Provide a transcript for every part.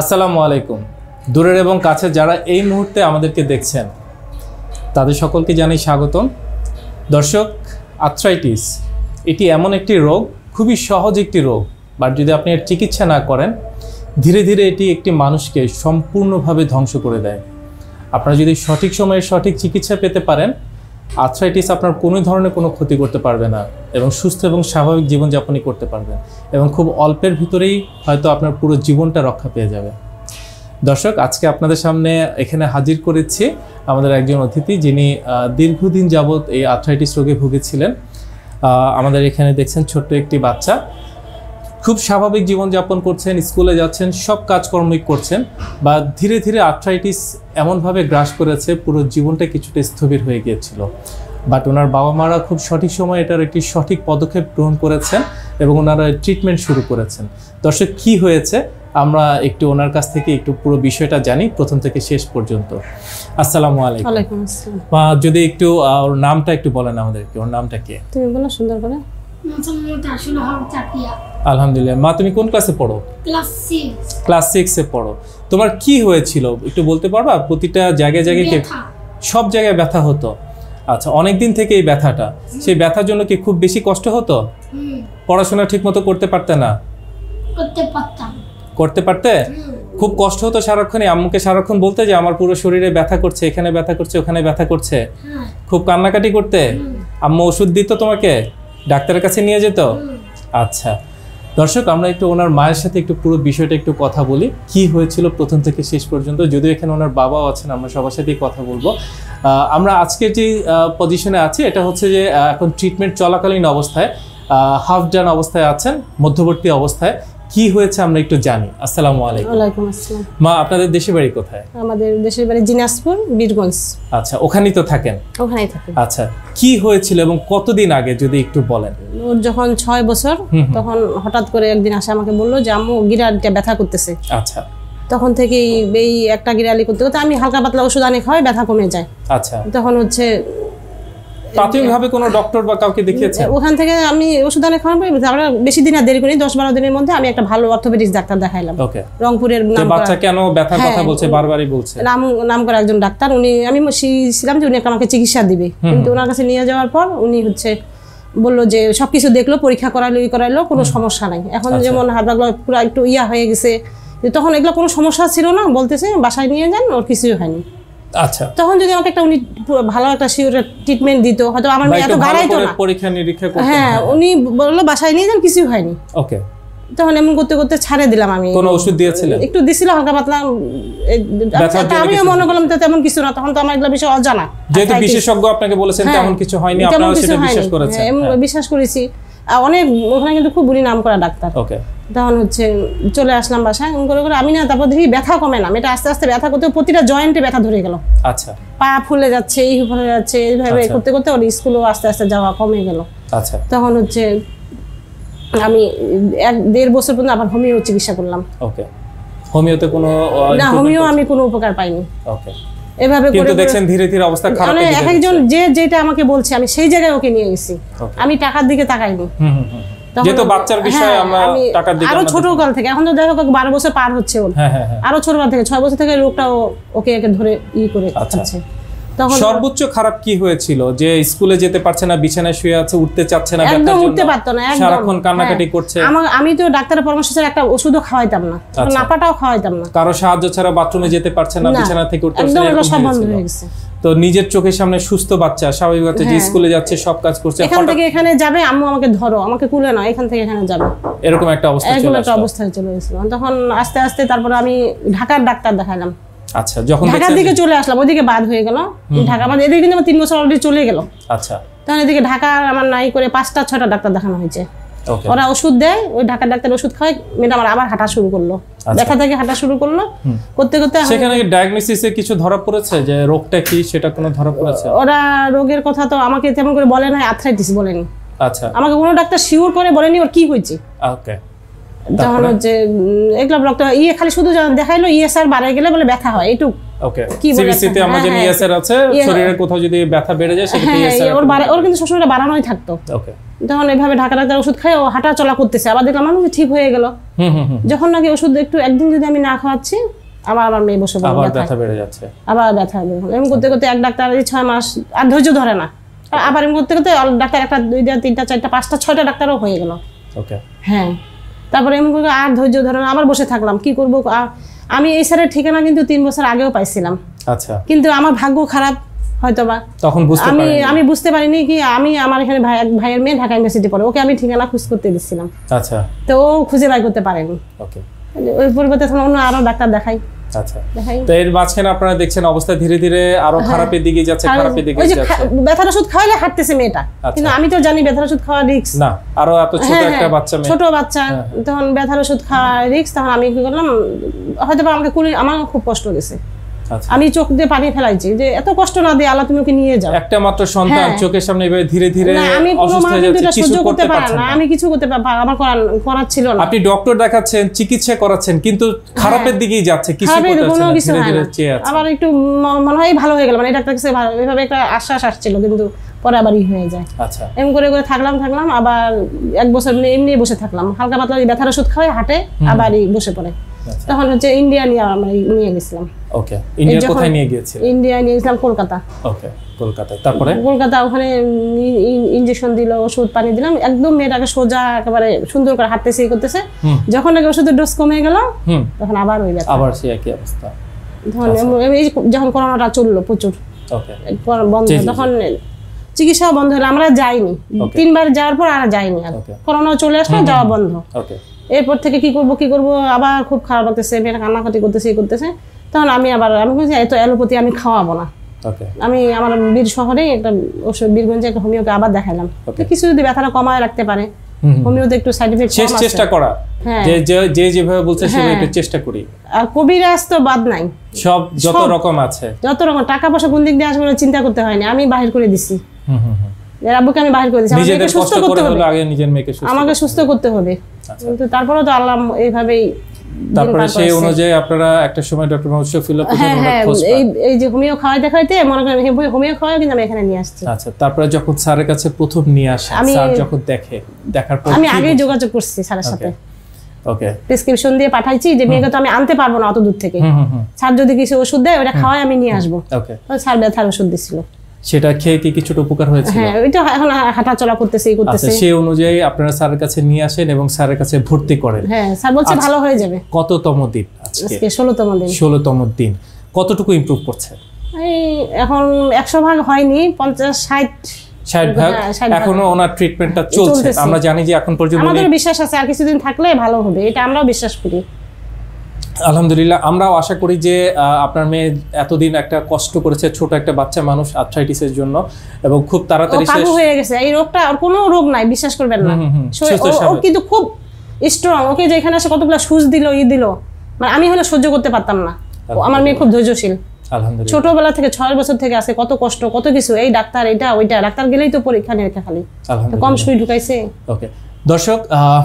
আসসালামু আলাইকুম। দূরের এবং কাছে যারা এই মুহূর্তে আমাদেরকে দেখছেন, তাদের সকলকে জানাই স্বাগতম। দর্শক আর্থ্রাইটিস এটি এমন একটি রোগ, খুবই সহজ একটি রোগ, বাট যদি আপনি এর চিকিৎসা না করেন, ধীরে ধীরে এটি একটি মানুষকে সম্পূর্ণভাবে ধ্বংস করে দেয়। আপনারা যদি সঠিক সময়ে সঠিক চিকিৎসা পেতে পারেন আর্থ্রাইটিস আপনার কোনো ধরনের কোনো ক্ষতি করতে পারবে না এবং সুস্থ এবং স্বাভাবিক জীবনযাপনই করতে পারবেন এবং খুব অল্পের ভিতরেই হয়তো আপনার পুরো জীবনটা রক্ষা পেয়ে যাবে। দর্শক, আজকে আপনাদের সামনে এখানে হাজির করেছি আমাদের একজন অতিথি যিনি দীর্ঘদিন যাবৎ এই আর্থ্রাইটিস রোগে ভুগেছিলেন। আমাদের এখানে দেখছেন ছোট্ট একটি বাচ্চা। খুব স্বাভাবিক জীবনযাপন করছেন স্কুলে যাচ্ছেন সব কাজকর্মই করছেন বা ধীরে ধীরে আর্থ্রাইটিস এমনভাবে গ্রাস করেছে পুরো জীবনটা কিছুটা স্থবির হয়ে গিয়েছিল। বাট ওনার বাবা মারা খুব সঠিক সময় এটার একটি সঠিক পদক্ষেপ গ্রহণ করেছেন এবং ওনারা ট্রিটমেন্ট শুরু করেছেন। দর্শক কি হয়েছে? আমরা একটু ওনার কাছ থেকে একটু পুরো বিষয়টা জানি প্রথম থেকে শেষ পর্যন্ত। আসসালামু আলাইকুম। যদি একটু ওর নামটা একটু বলেন আমাদেরকে ওর নামটা কি? তুমি বলো সুন্দর করে আলহামদুলিল্লাহ। মা তুমি কোন ক্লাসে পড়ো? ক্লাস সিক্সে পড়ো। তোমার কি হয়েছিল? একটু বলতে পারবা? প্রতিটা জায়গায় জায়গায় সব জায়গায় ব্যথা হতো? আচ্ছা অনেক দিন থেকে এই ব্যথাটা সেই ব্যথার জন্য কি খুব বেশি কষ্ট হতো? পড়াশোনা ঠিক মতো করতে পারতে না? করতে পারতে? খুব কষ্ট হতো সারাক্ষণই আম্মুকে সারাক্ষণ বলতে যে আমার পুরো শরীরে ব্যথা করছে এখানে ব্যথা করছে ওখানে ব্যথা করছে। হ্যাঁ। খুব কান্নাকাটি করতে? আম্মু ওষুধ দিত তোমাকে? ডাক্তারের কাছে নিয়ে যেত? আচ্ছা। দর্শক, আমরা একটু ওনার মায়ের সাথে একটু পুরো বিষয়টা একটু কথা বলি। কি হয়েছিল প্রথম থেকে শেষ পর্যন্ত? যদিও এখানে ওনার বাবাও আছেন, আমরা সবার সাথেই কথা বলব। আমরা আজকে যে পজিশনে আছি, এটা হচ্ছে যে এখন ট্রিটমেন্ট চলাকালীন অবস্থায় হাফ ডান অবস্থায় আছেন, মধ্যবর্তী অবস্থায়। কি হয়েছে আমরা একটু জানি। আসসালামু আলাইকুম। ওয়ালাইকুম আসসালাম। মা আপনাদের দেশে বাড়ি কোথায়? আমাদের দেশের বাড়ি দিনাজপুর বীরগঞ্জ। আচ্ছা ওখানেই তো থাকেন? ওখানেই থাকি। আচ্ছা কি হয়েছিল এবং কতদিন আগে যদি একটু বলেন? ওর যখন ছয় বছর। তখন হঠাৎ করে একদিন আসে আমাকে বলল যে আম্মু গিরালিটা ব্যথা করতেছে। আচ্ছা। তখন থেকেই এই একটা গিরালি করতে করতে আমি হালকা পাতলা ওষুধ আনে খাওয়াই ব্যথা কমে যায়। আচ্ছা। তখন হচ্ছে প্রাথমিকভাবে কোনো ডক্টর বা কাউকে দেখিয়েছেন? ওখান থেকে আমি ওষুধ আনে খাওয়াবো আমরা বেশি দিন আর দেরি করি দশ বারো দিনের মধ্যে আমি একটা ভালো অর্থোপেডিক্স ডাক্তার দেখাইলাম। ওকে রংপুরের নাম বাচ্চা কেন ব্যথার কথা হ্যাঁ। বলছে বারবারই বলছে? নাম নাম করা একজন ডাক্তার উনি আমি ছিলাম যে উনি আমাকে চিকিৎসা দিবে। কিন্তু ওনার কাছে নিয়ে যাওয়ার পর উনি হচ্ছে বলল যে সবকিছু দেখল পরীক্ষা করাইলো ই করাইলো কোনো সমস্যা নাই। এখন আচ্ছা। যেমন হাত পুরো একটু ইয়া হয়ে গেছে তখন এগুলো কোনো সমস্যা ছিল না বলতেছে বাসায় নিয়ে যান ওর কিছুই হয়নি। আচ্ছা। তখন যদি আমাকে একটা উনি ভালো একটা শিওরের ট্রিটমেন্ট দিত হয়তো আমার এত না। পরীক্ষা নিরীক্ষা করতে হ্যাঁ উনি বলল বাসায় নিয়ে যান কিছুই হয়নি। ওকে। তখন এমন করতে করতে ছাড়ে দিলাম আমি। কোন ওষুধ দিয়েছিলেন? একটু দিছিল হালকা পাতলা আচ্ছা, আমিও মনে করলাম তো তেমন কিছু না তখন তো আমার এগুলো বিষয় অজানা। যেহেতু বিশেষজ্ঞ আপনাকে বলেছেন হ্যাঁ, তেমন কিছু হয়নি আপনারা সেটা বিশ্বাস করেছেন। হ্যাঁ, বিশ্বাস করেছি। অনেক ওখানে কিন্তু খুব উনি নাম করা ডাক্তার। ওকে। তখন হচ্ছে চলে আসলাম বাসায় করে করে আমি না তারপর দেখি ব্যথা কমে না। এটা আস্তে আস্তে ব্যথা করতে প্রতিটা জয়েন্টে ব্যথা ধরে গেল। আচ্ছা। পা ফুলে যাচ্ছে এই ফুলে যাচ্ছে এইভাবে আচ্ছা। করতে করতে ওর স্কুলেও আস্তে আস্তে যাওয়া কমে গেল। আচ্ছা। তখন হচ্ছে আমি এক দেড় বছর পর্যন্ত আবার হোমিও চিকিৎসা করলাম। ওকে। হোমিওতে কোনো না হোমিও আমি কোনো উপকার পাইনি। ওকে। এভাবে কিন্তু দেখছেন ধীরে ধীরে অবস্থা খারাপ হয়ে এক একজন যে যেটা আমাকে বলছে আমি সেই জায়গায় ওকে নিয়ে গেছি। আমি টাকার দিকে তাকাইনি। হুম হুম হুম যেহেতু বাচ্চার বিষয়ে হ্যাঁ, আমরা আমি টাকার দিকে আরও ছোট কাল থেকে এখন তো দেখো বারো বছর পার হচ্ছে ওর। হ্যাঁ হ্যাঁ কাল আরও থেকে ছয় বছর থেকে রোগটা ও- ওকে একে ধরে ই করে আচ্ছা। সর্বোচ্চ খারাপ কি হয়েছিল? যে স্কুলে যেতে পারছে না বিছানায় শুয়ে আছে উঠতে চাচ্ছে না একদম উঠতে পারতো না একদম। সারাক্ষণ কান্নাকাটি হ্যাঁ। করছে আমি তো ডাক্তারের পরামর্শ ছাড়া একটা ওষুধও খাওয়াইতাম না। আচ্ছা। নাপাটাও খাওয়াইতাম না। কারও সাহায্য ছাড়া বাথরুমে যেতে পারছে না বিছানা থেকে উঠতে পারছে না এরকম সব বন্ধ হয়ে গেছে। তো নিজের চোখের সামনে সুস্থ বাচ্চা স্বাভাবিক বাচ্চা যে হ্যাঁ। স্কুলে যাচ্ছে সব কাজ করছে এখান থেকে এখানে যাবে আম্মু আমাকে ধরো আমাকে কুলে না এখান থেকে এখানে যাবে। এরকম একটা অবস্থা চলে আসলো। অবস্থায় তখন আস্তে আস্তে তারপরে আমি ঢাকার ডাক্তার দেখালাম। আচ্ছা যখন ঢাকার দেখছেন দিকে চলে আসলাম ওইদিকে বাদ হয়ে গেল। ঢাকা বাদ এদিকে কিন্তু আমার তিন বছর অলরেডি চলে গেল। আচ্ছা। তখন এদিকে ঢাকা আমার নাই করে পাঁচটা ছয়টা ডাক্তার দেখানো হয়েছে। ওরা ওষুধ দেয় ওই ঢাকার ডাক্তার ওষুধ খায় আবার হাঁটা শুরু করল। দেখা থেকে হাঁটা শুরু করল। করতে করতে সেখানে কি ডায়াগনোসিসে কিছু ধরা পড়েছে? যে রোগটা কি সেটা কোনো ধরা পড়েছে? ওরা রোগের কথা তো আমাকে তেমন করে বলে নাই আর্থ্রাইটিস বলেনি। আচ্ছা। আমাকে কোনো ডাক্তার শিওর করে বলেনি ওর কি হয়েছে। ওকে। তখন হচ্ছে এগুলো ইয়ে খালি শুধু দেখাইলো ইএসআর বাড়ায় গেলে বলে ব্যথা হয় এইটুক। ওকে সিবিসিতে আমরা হ্যাঁ, হ্যাঁ। ইএসআর আছে কোথাও যদি ব্যথা বেড়ে যায় সেক্ষেত্রে হ্যাঁ ইএসআর ওর বাড়া- ওর কিন্তু সবসময় বাড়ানোই থাকতো। ওকে তখন এইভাবে ঢাকা ডাক্তার ওষুধ খাই ও হাঁটা চলা করতেছে। আবার দেখলাম ঠিক হয়ে গেল। যখন নাকি ওষুধ একটু একদিন যদি আমি না খাওয়াচ্ছি আবার আমার মেয়ে বসে আবার ব্যথা। বেড়ে যাচ্ছে। আবার ব্যথা এমন করতে করতে এক ডাক্তার ছয় মাস আর ধৈর্য ধরে না। আবার এমন করতে করতে ডাক্তার একটা দুইটা তিনটা চারটা পাঁচটা ছয়টা ডাক্তারও হয়ে গেল। ওকে হ্যাঁ। তারপরে এমন করে আর ধৈর্য ধরে আবার বসে থাকলাম কি করব? আমি এই স্যারের ঠিকানা কিন্তু তিন বছর আগেও পাইছিলাম। আচ্ছা। কিন্তু আমার ভাগ্য খারাপ হয়তোবা। তখন বুঝতে আমি আমি বুঝতে পারিনি কি আমি আমার এখানে ভাই এক ভাইয়ের মেয়ে ঢাকা ইউনিভার্সিটি পড়ে ওকে আমি ঠিকানা খুঁজ করতে দিচ্ছিলাম। আচ্ছা। তো ও খুঁজে বাই করতে পারেনি। ওকে। ওই পরিবর্তে তখন অন্য আরও ডাক্তার দেখাই। আচ্ছা। তো এর মাঝখানে আপনারা দেখছেন অবস্থা ধীরে ধীরে আরও খারাপের দিকে যাচ্ছে খারাপের দিকে যাচ্ছে। ব্যথার ওষুধ খাওয়ালে হাঁটতেছে মেয়েটা। আচ্ছা। কিন্তু আমি তো জানি ব্যথার ওষুধ খাওয়া না আরও এত ছোট হ্যাঁ, একটা হ্যাঁ, বাচ্চা মেয়ে। ছোট বাচ্চা তখন ব্যথার ওষুধ খাওয়া রিস্ক তখন আমি কি করলাম হয়তো আমাকে কুলি আমার খুব কষ্ট গেছে আমি চোখ দিয়ে পানি ফেলাইছি যে এত কষ্ট না দিয়ে আল্লাহ তুমি ওকে নিয়ে যাও। একটা মাত্র সন্তান হ্যাঁ। চোখের সামনে এভাবে ধীরে ধীরে আমি কোনো হয়ে সহ্য করতে পারে না। আমি কিছু করতে পার আমার করার ছিল না। আপনি ডক্টর দেখাচ্ছেন চিকিৎসা করাচ্ছেন কিন্তু খারাপের দিকেই যাচ্ছে কিছু করতে পারছেন না, ধীরে আবার একটু মনে হয় ভালো হয়ে গেল মানে ডাক্তার কাছে এভাবে একটা আশ্বাস আসছিল কিন্তু পরে আবারই হয়ে যায়। আচ্ছা। এমন করে করে থাকলাম থাকলাম আবার এক বছর এমনি বসে থাকলাম। হালকা পাতলা ব্যথার ওষুধ খাওয়াই হাঁটে আবার এই বসে পড়ে। আচ্ছা। তখন হচ্ছে ইন্ডিয়া নিয়ে আমরা নিয়ে গেছিলাম। ওকে ইন্ডিয়া কোথায় নিয়ে গিয়েছিল? ইন্ডিয়া নিয়ে গেছিলাম কলকাতা। ওকে কলকাতায়। তারপরে? কলকাতা ওখানে ইঞ্জেকশন দিল ওষুধ পানি দিলাম। একদম মেয়েটাকে সোজা একেবারে সুন্দর করে হাঁটতেছে করতেছে। যখন নাকি ওষুধের ডোজ কমে গেল তখন আবার আবার সেই একই অবস্থা। এই যখন করোনাটা চলল প্রচুর। বন্ধ। তখন চিকিৎসাও বন্ধ হলো। আমরা যাইনি। তিনবার যাওয়ার পর আর যাইনি আর. করোনাও চলে আসলো যাওয়া বন্ধ। ওকে এরপর থেকে কি করব কি করব? আবার খুব খারাপ লাগতেছে মেয়েটা কান্নাকাটি করতেছে করতেছে। তখন আমি আবার আমি বলছি এত অ্যালোপ্যাথি আমি খাওয়াবো না। আমি আমার বীর শহরে একটা ওষুধ বীরগঞ্জে একটা হোমিওকে আবার দেখালাম কিছু যদি ব্যথাটা কমায় রাখতে পারে। হুম, হুম। হোমিওতে একটু সাইড এফেক্ট শেষ চেষ্টা করা। হ্যাঁ। যে যে- যেভাবে বলছে সেভাবে হ্যাঁ। একটু চেষ্টা করি। আর কবিরাজ তো বাদ নাই। সব যত রকম আছে। যত রকম টাকা পয়সা কোন দিক দিয়ে আসবে চিন্তা করতে হয়নি। আমি বাহির করে দিছি। হুম, হুম, আব্বুকে আমি বাহির করে মেয়েকে সুস্থ করতে হবে। আগে নিজের মেয়েকে সুস্থ আমাকে সুস্থ করতে হবে। কিন্তু তারপরেও তো আল্লাহ এইভাবেই তারপরে সেই অনুযায়ী আপনারা একটা সময় ডক্টর মোহাম্মদ শফিউল্লাহ প্রধান হ্যাঁ হ্যাঁ এই এই যে হোমিও খাওয়াই দেখাইতে মনে করেন হোমিও- খাওয়াই কিন্তু আমি এখানে নিয়ে আসছি। আচ্ছা তারপরে যখন স্যারের কাছে প্রথম নিয়ে আমি- স্যার যখন দেখে দেখার পর আমি আগেই যোগাযোগ করছি স্যারের সাথে। ওকে প্রেসক্রিপশন দিয়ে পাঠাইছি যে মেয়েকে তো আমি আনতে পারব না অত দূর থেকে। স্যার যদি কিছু ওষুধ দেয় ওটা খাওয়াই আমি নিয়ে আসব। ওকে স্যার ব্যথার ওষুধ দিছিল। সেটা খেয়ে কি কিছুটা উপকার হয়েছিল। হ্যাঁ ওইটা এখন হাঁটা চলা করতেছে আচ্ছা করতেছে। সেই অনুযায়ী আপনারা স্যারের কাছে নিয়ে আসেন এবং স্যারের কাছে ভর্তি করেন। হ্যাঁ স্যার বলছে আচ্ছা। ভালো হয়ে যাবে। কততম দিন আজকে? আজকে ষোলোতম দিন। ষোলোতম দিন। কতটুকু ইমপ্রুভ করছে এই এখন একশো ভাগ হয়নি পঞ্চাশ ষাট। ষাট ভাগ? হ্যাঁ, ষাট ভাগ। এখনও ওনার ট্রিটমেন্টটা চলছে। আমরা জানি যে এখন পর্যন্ত আমাদের বিশ্বাস আছে আর কিছুদিন থাকলে ভালো হবে এটা আমরাও বিশ্বাস করি। আলহামদুলিল্লাহ আমরাও আশা করি যে আপনার মেয়ে এতদিন একটা কষ্ট করেছে ছোট একটা বাচ্চা মানুষ আর্থ্রাইটিসের জন্য এবং খুব তাড়াতাড়ি কাবু হয়ে গেছে। এই রোগটা আর কোনো রোগ নাই বিশ্বাস করবেন না। ও- কিন্তু খুব স্ট্রং ওকে যে এখানে এসে কতগুলো সুচ দিল ই দিল মানে আমি হলে সহ্য করতে পারতাম না। আমার মেয়ে খুব ধৈর্যশীল। আলহামদুলিল্লাহ। ছোটবেলা থেকে ছয় বছর থেকে আছে কত কষ্ট কত কিছু এই ডাক্তার এটা ওইটা ডাক্তার গেলেই তো পরীক্ষা নিরীক্ষা খালি। কম সুই ঢুকাইছে। ওকে দর্শক আহ,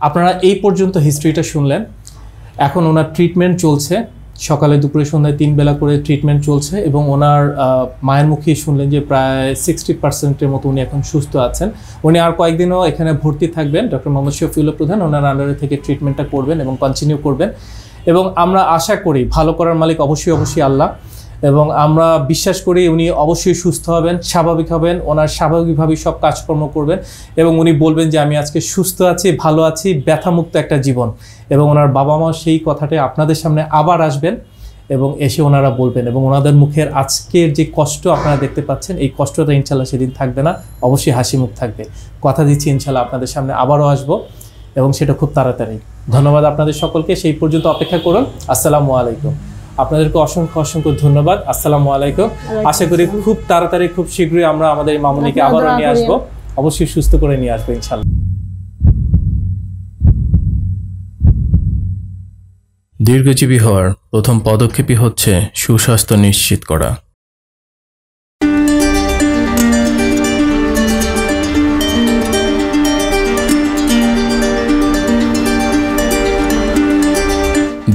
আপনারা এই পর্যন্ত হিস্ট্রিটা শুনলেন। এখন ওনার ট্রিটমেন্ট চলছে। সকালে দুপুরে সন্ধ্যায় তিন বেলা করে ট্রিটমেন্ট চলছে এবং ওনার মায়ের মুখে শুনলেন যে প্রায় সিক্সটি পার্সেন্টের মতো উনি এখন সুস্থ আছেন। উনি আর কয়েকদিনও এখানে ভর্তি থাকবেন। ডক্টর মোহাম্মদ শফিউল্লা প্রধান, ওনার আন্ডারে থেকে ট্রিটমেন্টটা করবেন এবং কন্টিনিউ করবেন। এবং আমরা আশা করি ভালো করার মালিক অবশ্যই অবশ্যই আল্লাহ। এবং আমরা বিশ্বাস করি উনি অবশ্যই সুস্থ হবেন, স্বাভাবিক হবেন, ওনার স্বাভাবিকভাবেই সব কাজকর্ম করবেন এবং উনি বলবেন যে আমি আজকে সুস্থ আছি, ভালো আছি, ব্যথামুক্ত একটা জীবন। এবং ওনার বাবা মা সেই কথাটাই আপনাদের সামনে আবার আসবেন এবং এসে ওনারা বলবেন এবং ওনাদের মুখের আজকের যে কষ্ট আপনারা দেখতে পাচ্ছেন, এই কষ্টটা ইনশাল্লাহ সেদিন থাকবে না, অবশ্যই হাসি মুখ থাকবে। কথা দিচ্ছি ইনশাল্লাহ আপনাদের সামনে আবারও আসব এবং সেটা খুব তাড়াতাড়ি। ধন্যবাদ আপনাদের সকলকে, সেই পর্যন্ত অপেক্ষা করুন। আসসালামু আলাইকুম। আপনাদেরকে অসংখ্য অসংখ্য ধন্যবাদ। আসসালামু আলাইকুম। আশা করি খুব তাড়াতাড়ি খুব শীঘ্রই আমরা আমাদের মামুনিকে আবারও নিয়ে। আসব। অবশ্যই সুস্থ করে নিয়ে আসব ইনশাল্লাহ দীর্ঘজীবী হওয়ার প্রথম পদক্ষেপই হচ্ছে সুস্বাস্থ্য নিশ্চিত করা।